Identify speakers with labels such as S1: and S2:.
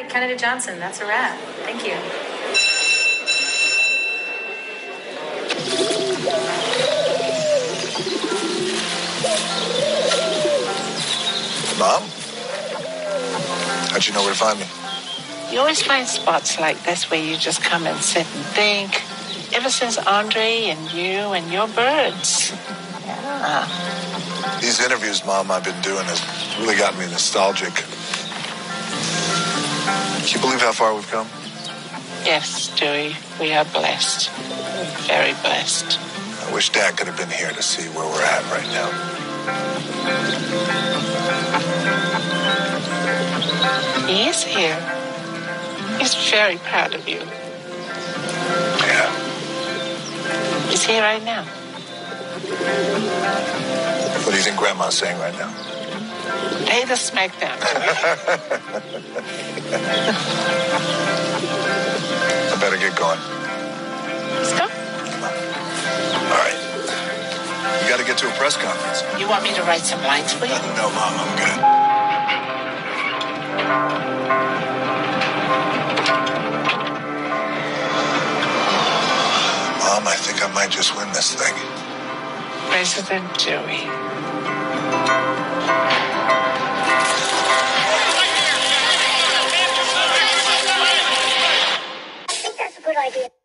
S1: right, Kennedy Johnson, that's a wrap. Thank you.
S2: Mom? How'd you know where to find me?
S3: You always find spots like this where you just come and sit and think. Ever since Andre and you and your birds. Yeah.
S2: These interviews, Mom, I've been doing has really gotten me nostalgic. Can you believe how far we've come?
S3: Yes, Dewey, we are blessed. Very blessed.
S2: I wish Dad could have been here to see where we're at right now.
S3: He is here. He's very proud of you.
S2: Yeah.
S3: He's here right now.
S2: What do you think Grandma's saying right now?
S3: Pay the smackdown.
S2: Get going.
S3: Let's go.
S2: All right. We got to get to a press conference.
S3: You want me to write some lines for you?
S2: No, Mom, I'm good. Mom, I think I might just win this thing.
S3: President Dewey. idea.